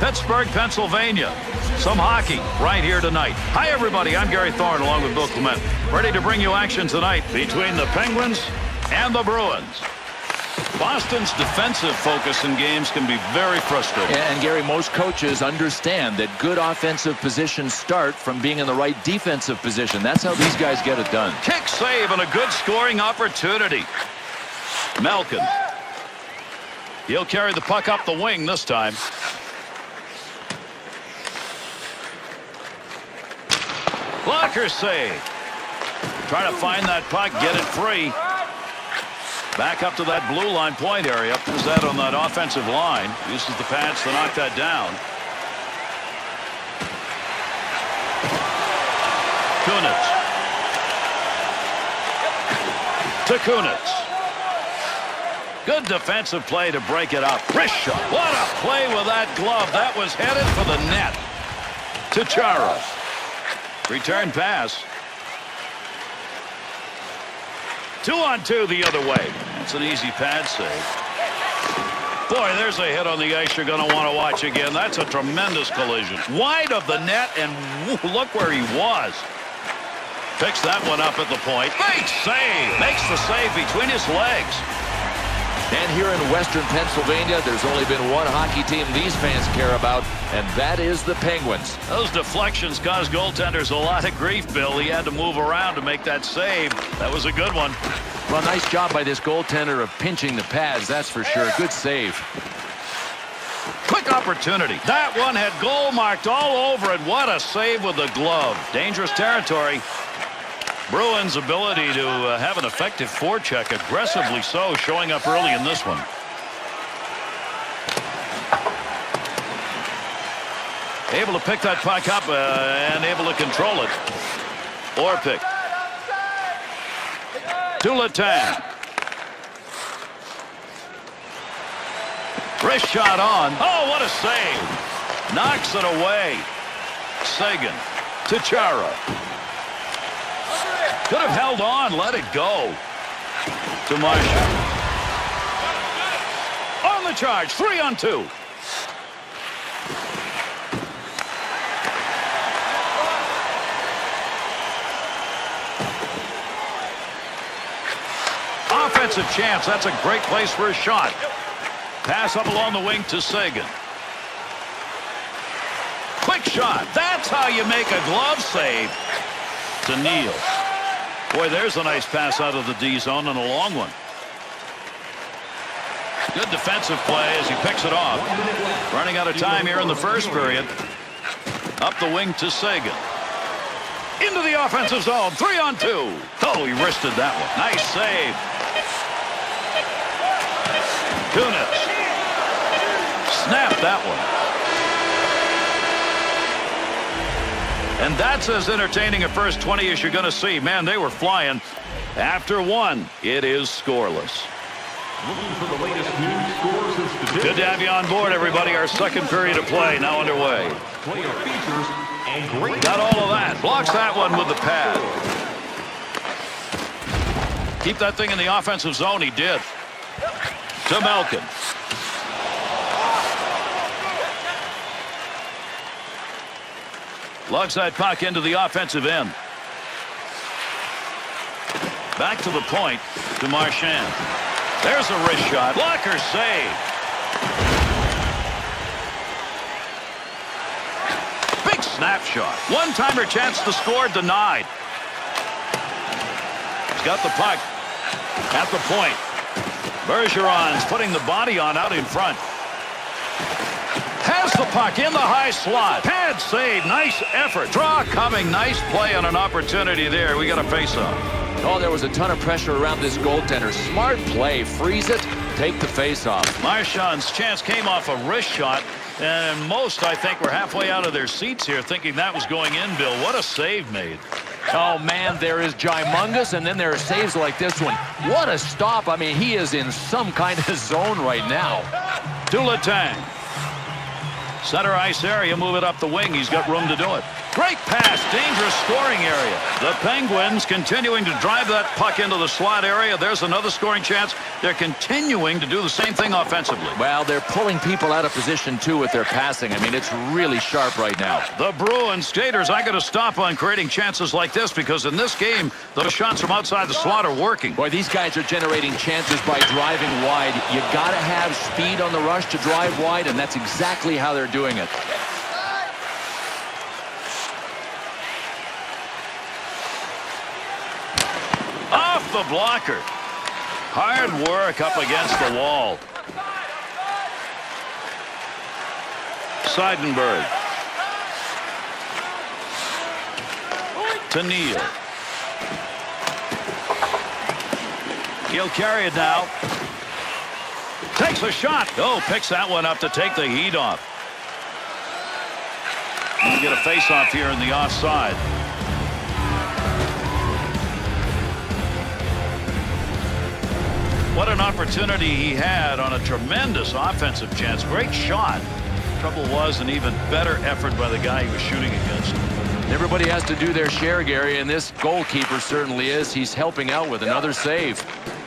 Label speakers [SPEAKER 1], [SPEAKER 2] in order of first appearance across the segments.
[SPEAKER 1] Pittsburgh, Pennsylvania. Some hockey right here tonight. Hi, everybody. I'm Gary Thorne along with Bill Clement. Ready to bring you action tonight between the Penguins and the Bruins. Boston's defensive focus in games can be very frustrating.
[SPEAKER 2] And Gary, most coaches understand that good offensive positions start from being in the right defensive position. That's how these guys get it done.
[SPEAKER 1] Kick save and a good scoring opportunity. Malkin. He'll carry the puck up the wing this time. Blocker save. Trying to find that puck, get it free. Back up to that blue line point area. Is that on that offensive line? Uses the pads to knock that down. Kunitz. To Kunitz. Good defensive play to break it up. Wrist. What a play with that glove. That was headed for the net. To Chara. Return pass. Two on two the other way. That's an easy pad save. Boy, there's a hit on the ice you're going to want to watch again. That's a tremendous collision. Wide of the net, and look where he was. Picks that one up at the point. Makes save. Makes the save between his legs.
[SPEAKER 2] And here in western Pennsylvania, there's only been one hockey team these fans care about, and that is the Penguins.
[SPEAKER 1] Those deflections caused goaltenders a lot of grief, Bill. He had to move around to make that save. That was a good one.
[SPEAKER 2] Well, nice job by this goaltender of pinching the pads, that's for sure. Good save.
[SPEAKER 1] Quick opportunity. That one had goal marked all over it. What a save with the glove. Dangerous territory. Bruins' ability to uh, have an effective forecheck, aggressively so, showing up early in this one. Able to pick that puck up uh, and able to control it. Orpik. To Letang. Wrist shot on. Oh, what a save. Knocks it away. Seguin to Chara. Could have held on, let it go. To Marshall. On the charge, three on two. Offensive chance. That's a great place for a shot. Pass up along the wing to Seguin. Quick shot. That's how you make a glove save. To Neal. Boy, there's a nice pass out of the D zone and a long one. Good defensive play as he picks it off. Running out of time here in the first period. Up the wing to Seguin. Into the offensive zone. Three on two. Oh, he wristed that one. Nice save. Kunitz. Snap that one. And that's as entertaining a first 20 as you're going to see. Man, they were flying. After one, it is scoreless. Good to have you on board, everybody. Our second period of play now underway. Got all of that. Blocks that one with the pad. Keep that thing in the offensive zone. He did. To Malkin. That puck into the offensive end. Back to the point to Marchand. There's a wrist shot. Blocker save. Big snapshot. One-timer chance to score denied. He's got the puck at the point. Bergeron's putting the body on out in front. The puck in the high slot. Pad save. Nice effort. Draw coming. Nice play on an opportunity there. We got a face-off.
[SPEAKER 2] Oh, there was a ton of pressure around this goaltender. Smart play. Freeze it. Take the face-off.
[SPEAKER 1] Marchand's chance came off a wrist shot. And most, I think, were halfway out of their seats here thinking that was going in, Bill. What a save made.
[SPEAKER 2] Oh, man, there is Jimungus, and then there are saves like this one. What a stop. I mean, he is in some kind of zone right now.
[SPEAKER 1] To Letang. Center ice area, move it up the wing. He's got room to do it. Great pass, dangerous scoring area. The Penguins continuing to drive that puck into the slot area. There's another scoring chance. They're continuing to do the same thing offensively.
[SPEAKER 2] Well, they're pulling people out of position, too, with their passing. I mean, it's really sharp right now.
[SPEAKER 1] The Bruins skaters, I got to stop on creating chances like this because in this game, those shots from outside the slot are working.
[SPEAKER 2] Boy, these guys are generating chances by driving wide. You got to have speed on the rush to drive wide, and that's exactly how they're doing it.
[SPEAKER 1] The blocker. Hard work up against the wall. Seidenberg. To Neal. He'll carry it now. Takes a shot. Oh, picks that one up to take the heat off. We'll get a face-off here in the offside. What an opportunity he had on a tremendous offensive chance. Great shot. Trouble was an even better effort by the guy he was shooting against.
[SPEAKER 2] Everybody has to do their share, Gary, and this goalkeeper certainly is. He's helping out with another save.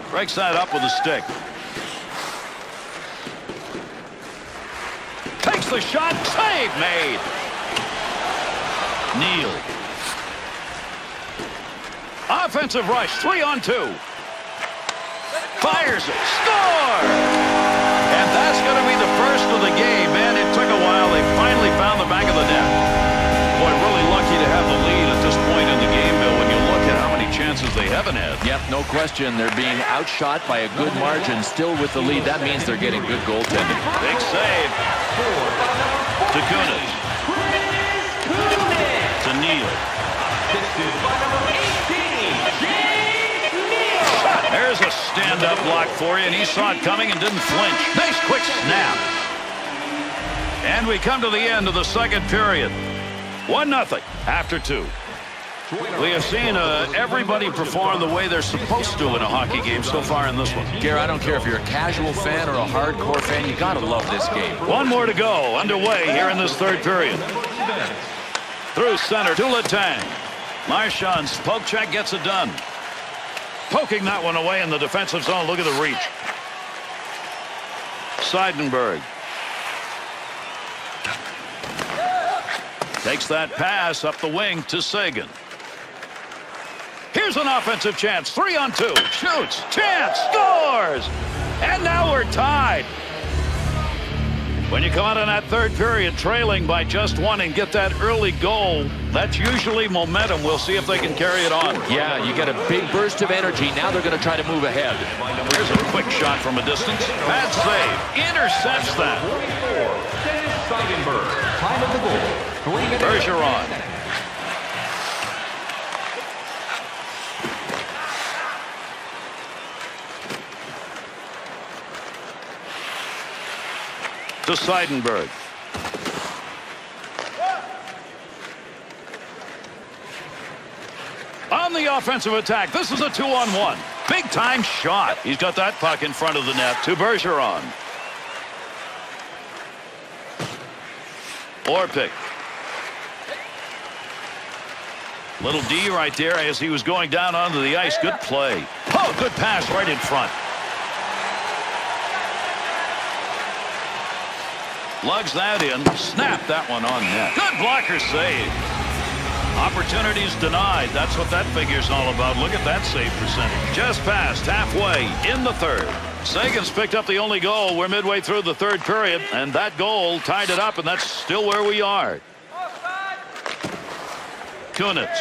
[SPEAKER 1] Breaks that up with a stick. Takes the shot. Save made. Neal. Offensive rush. Three on two. Fires it. Score! And that's going to be the first of the game. Man, it took a while. They finally found the back of the net. Boy, really lucky to have the lead at this point in the game, Bill, when you look at how many chances they haven't had.
[SPEAKER 2] Yep, no question. They're being outshot by a good margin. Still with the lead. That means they're getting good goaltending.
[SPEAKER 1] Big save. To Kunitz. To Neal. Stand-up block for you, and he saw it coming and didn't flinch. Nice quick snap. And we come to the end of the second period. 1-0 after two. We have seen uh, everybody perform the way they're supposed to in a hockey game so far in this one.
[SPEAKER 2] Gary, I don't care if you're a casual fan or a hardcore fan, you got to love this game.
[SPEAKER 1] One more to go, underway here in this third period. Through center to Letang. Marchand's poke check gets it done. Poking that one away in the defensive zone. Look at the reach. Seidenberg. Takes that pass up the wing to Seguin. Here's an offensive chance. Three on two. Shoots. Chance. Scores. And now we're tied. When you come out in that third period trailing by just one and get that early goal, that's usually momentum. We'll see if they can carry it on.
[SPEAKER 2] Yeah, you get a big burst of energy. Now they're going to try to move ahead.
[SPEAKER 1] Here's a quick shot from a distance. Bad save. Intercepts that. Time of the goal. Bergeron. To Seidenberg. On the offensive attack, this is a two-on-one. Big-time shot. He's got that puck in front of the net to Bergeron. Orpik. Little D right there as he was going down onto the ice. Good play. Oh, good pass right in front. Lugs that in. Snap that one on net. Good blocker save. Opportunities denied. That's what that figure's all about. Look at that save percentage. Just passed halfway in the third. Seguin's picked up the only goal. We're midway through the third period, and that goal tied it up, and that's still where we are. Kunitz.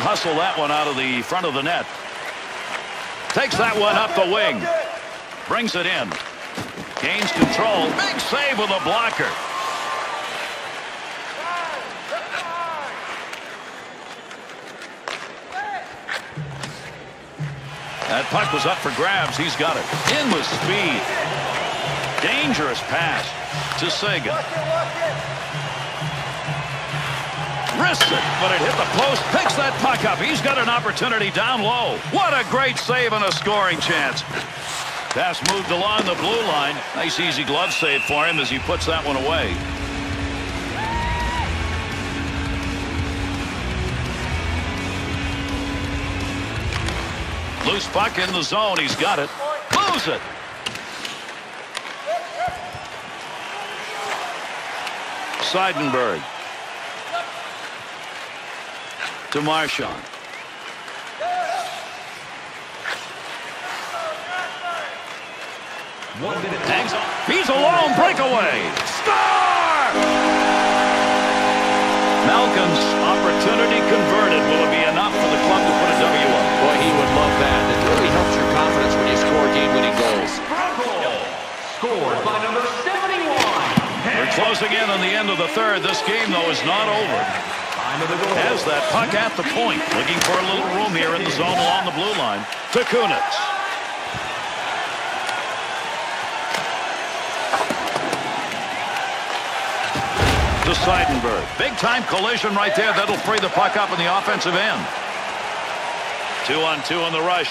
[SPEAKER 1] Hustle that one out of the front of the net. Takes that one up the wing. Brings it in. Gains control. Big save with a blocker. That puck was up for grabs. He's got it. In with speed. Dangerous pass to Seguin. Wrists it, but it hit the post. Picks that puck up. He's got an opportunity down low. What a great save and a scoring chance. Pass moved along the blue line. Nice easy glove save for him as he puts that one away. Loose puck in the zone. He's got it. Lose it. Seidenberg. To Marchand. Hangs on. He's alone. Breakaway. Star! Malkin's opportunity converted. Will it be enough for the club to put a W up?
[SPEAKER 2] Boy, he would love that. It really helps your confidence when you score game-winning goals.
[SPEAKER 3] Scored by number 71.
[SPEAKER 1] We're closing in on the end of the third. This game, though, is not over.
[SPEAKER 3] Time of the goal.
[SPEAKER 1] Has that puck at the point. Looking for a little room here in the zone along the blue line. To Kunitz. Seidenberg. Big time collision right there. That'll free the puck up in the offensive end. Two on two on the rush.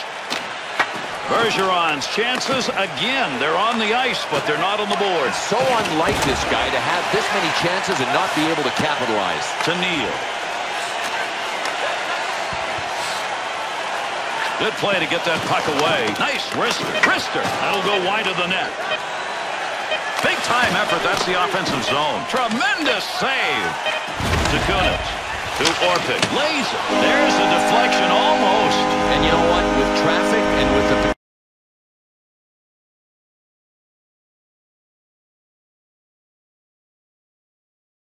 [SPEAKER 1] Bergeron's chances again. They're on the ice, but they're not on the board.
[SPEAKER 2] So unlike this guy to have this many chances and not be able to capitalize.
[SPEAKER 1] To Neal. Good play to get that puck away. Nice wrist. Wrister. That'll go wide of the net. Big-time effort. That's the offensive zone. Tremendous save to Kunitz. To Orpik. Lays it. There's a deflection almost. And you know what? With traffic and with the